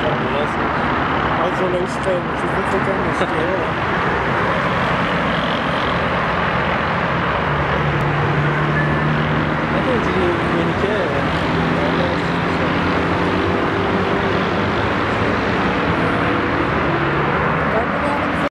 fabulous. Also no stones, there's nothing on.